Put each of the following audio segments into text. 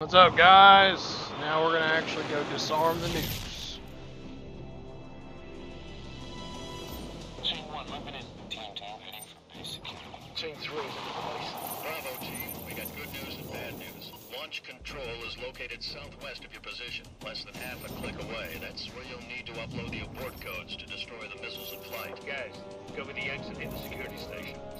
What's up, guys? Now we're gonna actually go disarm the nukes. Team 1 moving in. Team 2 heading for base security. Team 3 is in place. Bravo team, we got good news and bad news. Launch control is located southwest of your position, less than half a click away. That's where you'll need to upload the abort codes to destroy the missiles in flight. Guys, cover the exit in the security station.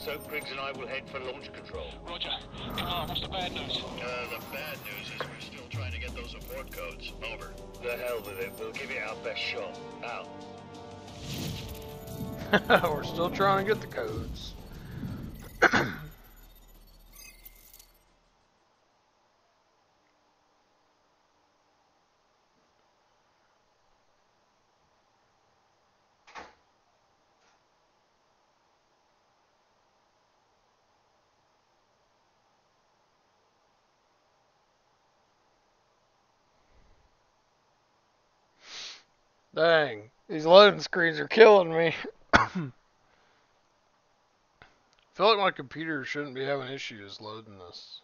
Soap Griggs and I will head for launch control. Roger. Come on, what's the bad news? Uh, the bad news is we're still trying to get those abort codes. Over. The hell with it. We'll give it our best shot. Out. we're still trying to get the codes. Dang, these loading screens are killing me. I feel like my computer shouldn't be having issues loading this.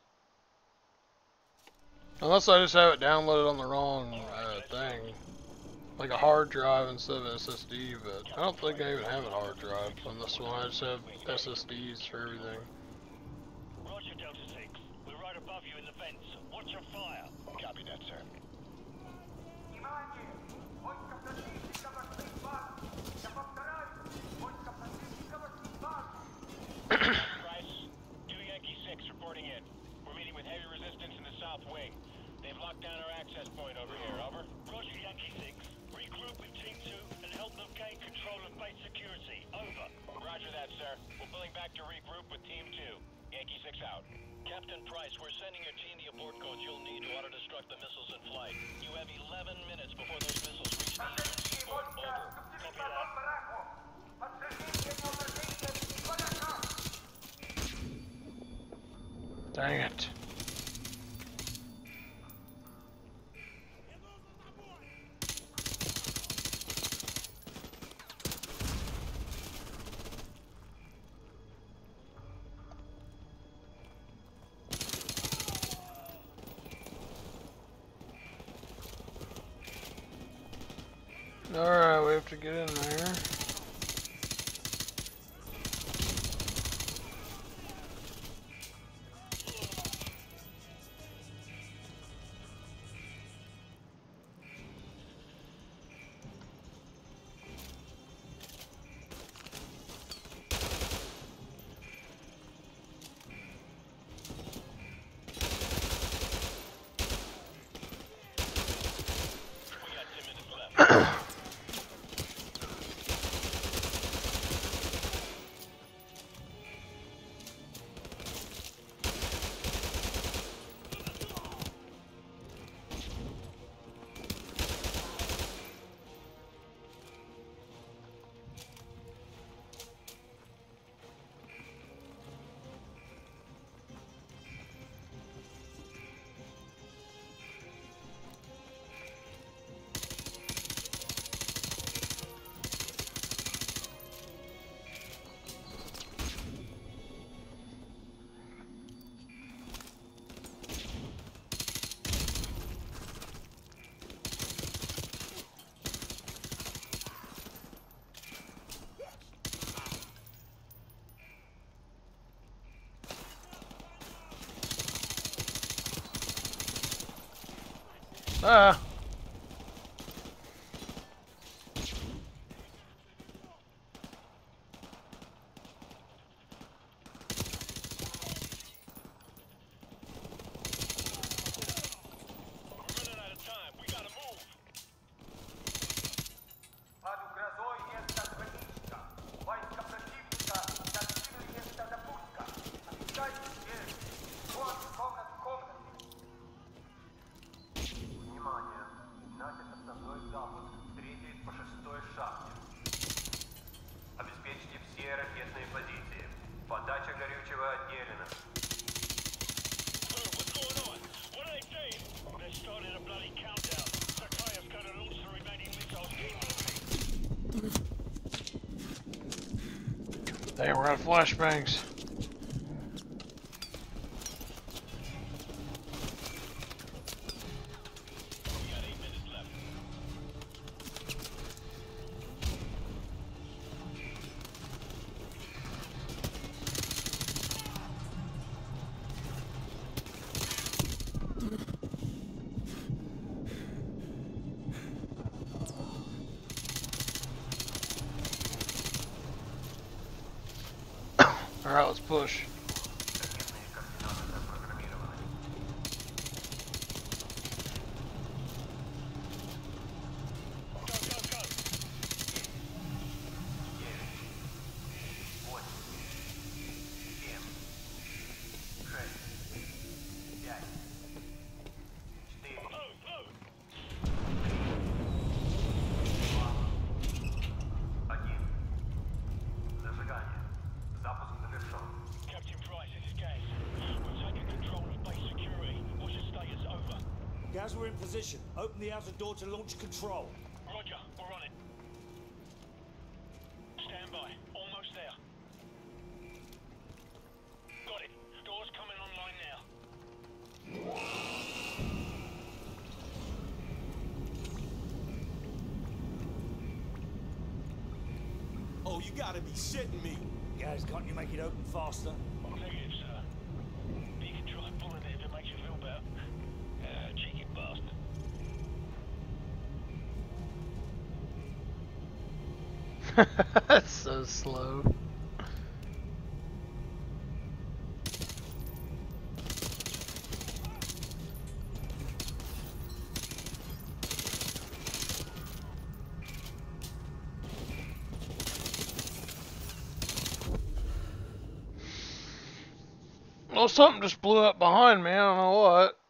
Unless I just have it downloaded on the wrong uh, thing. Like a hard drive instead of SSD, but I don't think I even have a hard drive on this one. I just have SSDs for everything. Roger, Delta 6. We're right above you in the vents. Watch your fire. Copy that, sir. Roger, Yankee 6. Regroup with Team 2 and help them gain control of base security. Over. Roger that, sir. We're pulling back to regroup with Team 2. Yankee 6 out. Captain Price, we're sending your team the abort codes you'll need to auto-destruct the missiles in flight. You have 11 minutes before those missiles reach the EMG port. Over. Copy that. Dang it. Alright, we have to get in there. Ah. Dang, we're of flashbangs. Let's push. Gaz, we're in position. Open the outer door to launch control. Roger, we're on it. Stand by. Almost there. Got it. Doors coming online now. Oh, you gotta be shitting me. Guys, can't you make it open faster? That's so slow. Well, something just blew up behind me. I don't know what.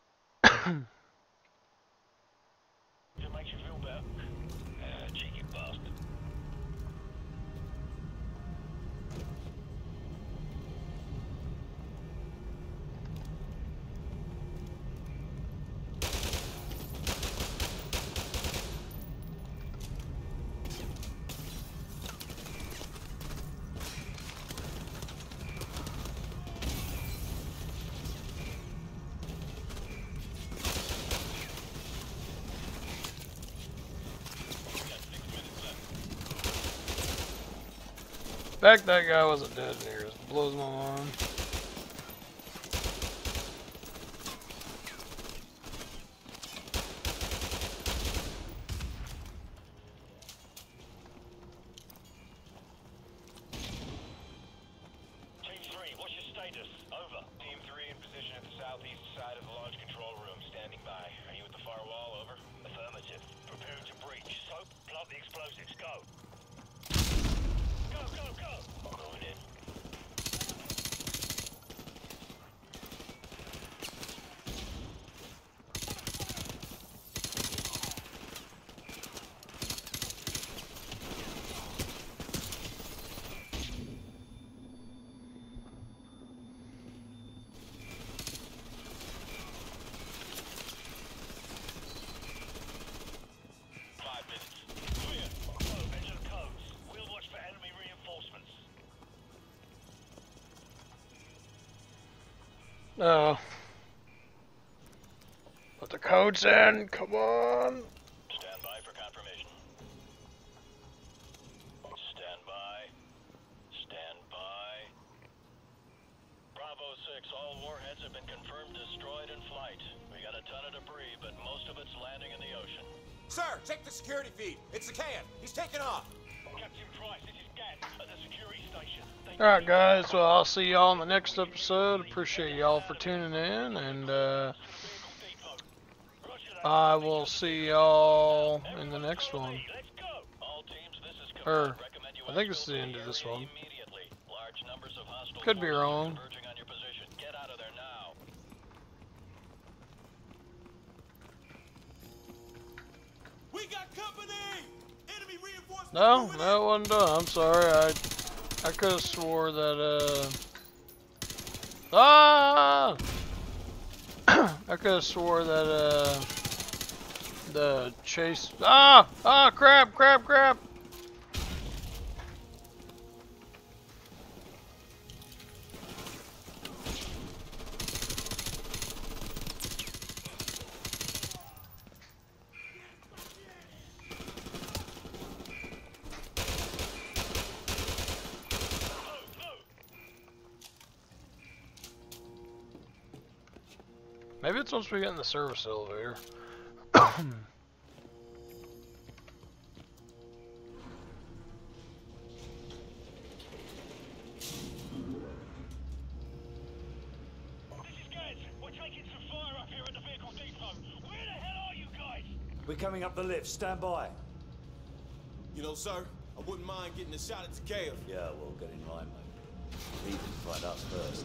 Fact that guy wasn't dead in here just blows my mind. Team 3, what's your status? Over. Team 3 in position at the southeast side of the launch control room, standing by. Are you at the far wall? Over. Affirmative. Preparing to breach. Soap, plant the explosives. Go. Go, go, go. Going in. Five minutes. Clear. Go, enter the codes. We'll watch for enemy reinforcements. No. Put the codes in. Come on. Stand by for confirmation. Stand by. Stand by. Bravo 6, all warheads have been confirmed destroyed in flight. We got a ton of debris, but most of it's landing in the ocean. Sir, check the security feed. It's the can. He's taking off. Alright, guys. Well, I'll see y'all in the next episode. Appreciate y'all for tuning in. And, uh, Vehicle depot. Roger that. I will see y'all in the next one. Let's go. All teams, this is Or, confirmed. Recommend you I think this is the end of this one. Immediately. Large numbers of hostile Could be wrong. converging on your position. Get out of there now. We got company. Enemy reinforcements. No, moving no, in. it wasn't done. I'm sorry. I I could have swore that uh ah I could have swore that uh the chase ah ah crap crap crap. Maybe it's once we get in the service elevator. We're coming up the lift. Stand by. You know, sir, I wouldn't mind getting a shot at Zakhaev. Yeah, well, get in line, mate. Leave and find us first.